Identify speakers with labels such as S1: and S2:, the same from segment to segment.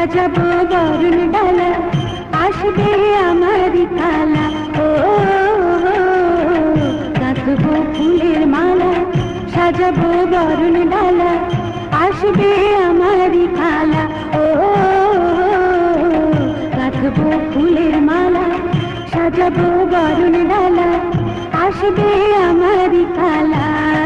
S1: বরণ ডালা, আসবে আমার কালা ও, গাঁথবো ফুলের মালা, সাজাবো বরণ ডালা, আসবে আমার কালা ও, গাঁথবো ফুলের মালা, সাজাবো বরণ ডালা, আসবে আমার কালা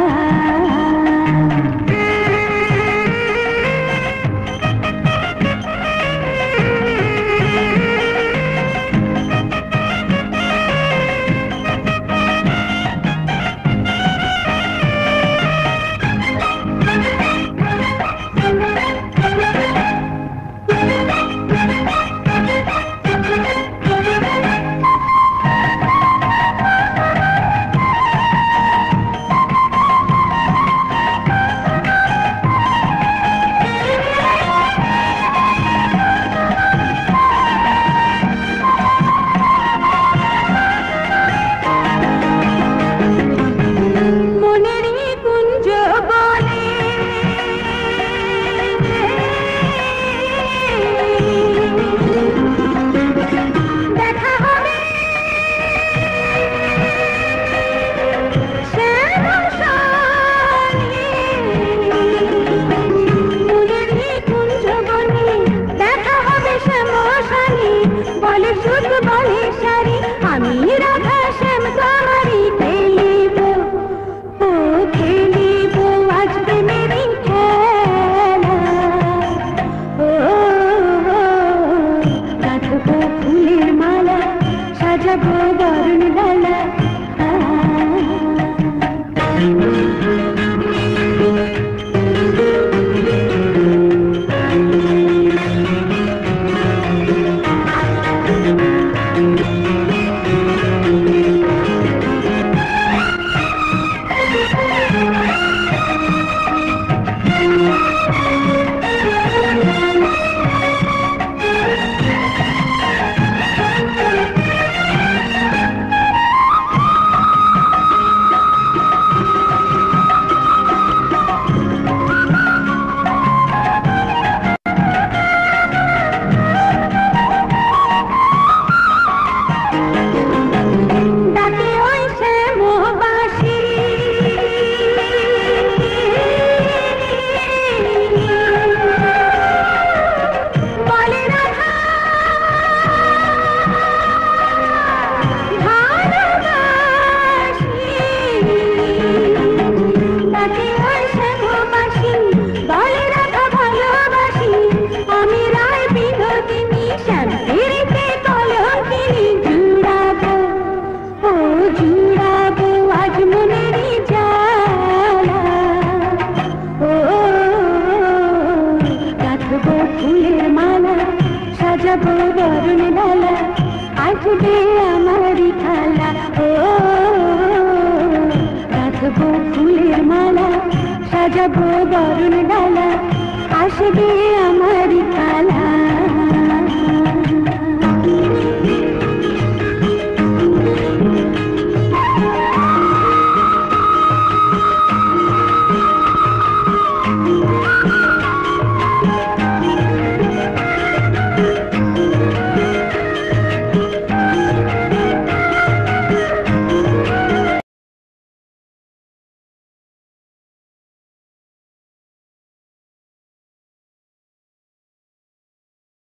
S1: গাঁথবো ফুলের মালা, সাজাবো বরণ ডালা আসবে আমারই খালা ও গাঁথবো ফুলের মালা, সাজাবো বরণ ডালা আসবে